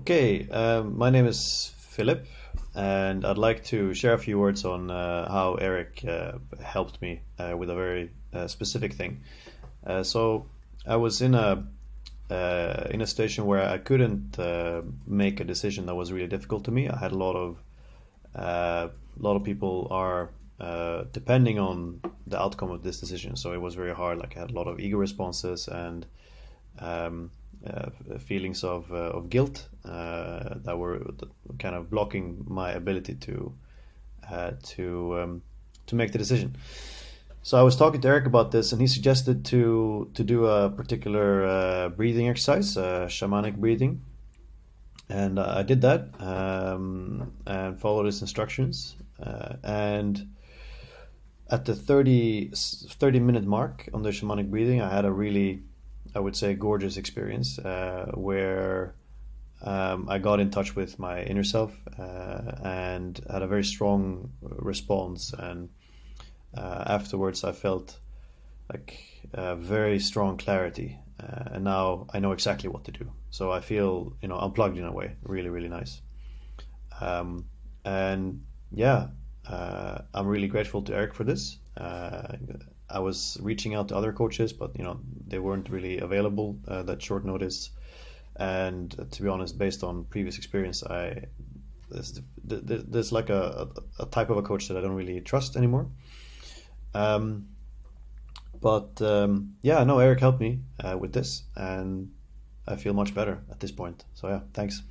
Okay, um, my name is Philip, and I'd like to share a few words on uh, how Erik uh, helped me uh, with a very uh, specific thing. Uh, so I was in a uh, in a station where I couldn't make a decision that was really difficult to me. I had a lot of a lot of people are depending on the outcome of this decision, so it was very hard. Like I had a lot of ego responses and um, feelings of, uh, of guilt uh, that were kind of blocking my ability to to um, to make the decision. So I was talking to Erik about this, and he suggested to to do a particular uh, breathing exercise, uh, shamanic breathing, and uh, I did that um, and followed his instructions. and at the 30, 30 minute mark on the shamanic breathing, I had a really I would say, gorgeous experience uh, where um, I got in touch with my inner self uh, and had a very strong response. And uh, afterwards, I felt like a very strong clarity. Uh, and now I know exactly what to do. So I feel, you know, unplugged in a way. Really, really nice. Um, and yeah, uh, I'm really grateful to Erik for this. Uh, I was reaching out to other coaches, but you know they weren't really available uh, that short notice. And uh, to be honest, based on previous experience, I there's, there's like a, a, type of a coach that I don't really trust anymore. Um, but um, yeah, no, Erik helped me uh, with this, and I feel much better at this point. So yeah, thanks.